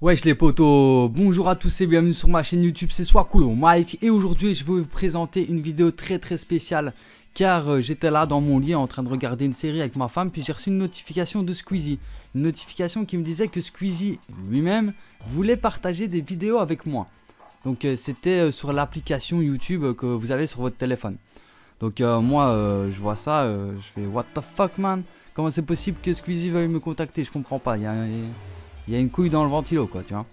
Wesh les potos, bonjour à tous et bienvenue sur ma chaîne YouTube, c'est Swakulo Mike et aujourd'hui je vais vous présenter une vidéo très très spéciale car euh, j'étais là dans mon lit en train de regarder une série avec ma femme puis j'ai reçu une notification de Squeezie, une notification qui me disait que Squeezie lui-même voulait partager des vidéos avec moi. Donc euh, c'était euh, sur l'application YouTube que vous avez sur votre téléphone. Donc moi je vois ça, je fais what the fuck man? Comment c'est possible que Squeezie veuille me contacter? Je comprends pas, il y a une couille dans le ventilo, quoi, tu vois.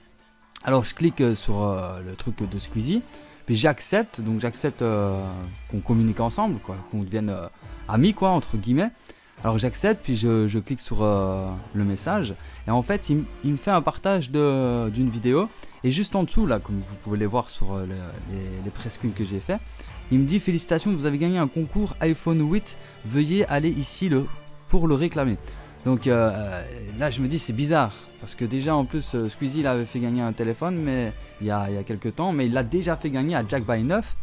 Alors je clique euh, sur euh, le truc de Squeezie, puis j'accepte, donc j'accepte euh, qu'on communique ensemble, qu'on devienne amis, quoi, entre guillemets. Alors j'accepte, puis je, clique sur le message, et en fait il, me fait un partage d'une vidéo, et juste en dessous, là, comme vous pouvez les voir sur les, les prescreens que j'ai fait, il me dit félicitations, vous avez gagné un concours iPhone 8, veuillez aller ici le, pour le réclamer. Donc euh, euh, là, je me dis, c'est bizarre. Parce que déjà, en plus, euh, Squeezie il avait fait gagner un téléphone mais il y a, il y a quelques temps, mais il l'a déjà fait gagner à Jack by 9.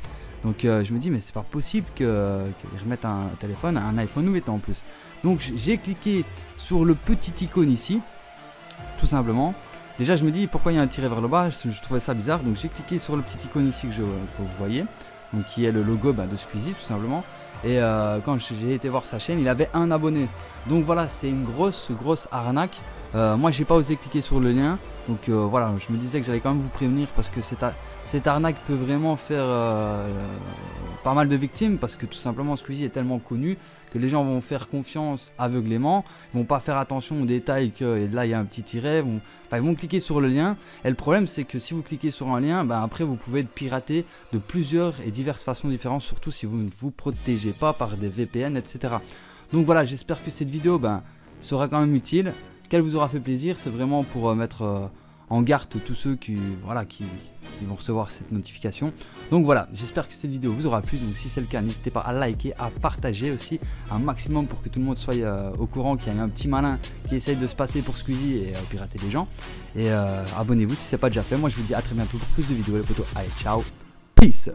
Donc je me dis, mais c'est pas possible qu'il remette un téléphone un iPhone 8 en plus. Donc j'ai cliqué sur le petit icône ici, tout simplement. Déjà, je me dis, pourquoi il y a un tiré vers le bas? Je, trouvais ça bizarre. Donc j'ai cliqué sur le petit icône ici que, je, vous voyez, donc qui est le logo bah, de Squeezie, tout simplement. Et euh, quand j'ai été voir sa chaîne, il avait un abonné. Donc voilà, c'est une grosse, grosse arnaque. Euh, moi, j'ai pas osé cliquer sur le lien. Donc euh, voilà, je me disais que j'allais quand même vous prévenir parce que cette, cette arnaque peut vraiment faire pas mal de victimes parce que tout simplement Squeezie est tellement connu que les gens vont faire confiance aveuglément, ils vont pas faire attention aux détails que là il y a un petit tiret, vont, ils vont cliquer sur le lien. Et le problème c'est que si vous cliquez sur un lien, ben, après vous pouvez être piraté de plusieurs et diverses façons différentes, surtout si vous ne vous protégez pas par des VPN, etc. Donc voilà, j'espère que cette vidéo ben, sera quand même utile, qu'elle vous aura fait plaisir. C'est vraiment pour euh, mettre euh, en garde tous ceux qui, voilà, qui, vont recevoir cette notification. Donc voilà, j'espère que cette vidéo vous aura plu. Donc si c'est le cas, n'hésitez pas à liker, à partager aussi un maximum pour que tout le monde soit euh, au courant qu'il y a un petit malin qui essaye de se passer pour Squeezie et pirater les gens. Et abonnez-vous si c'est pas déjà fait. Moi je vous dis à très bientôt pour plus de vidéos les potos. Allez, ciao. Peace.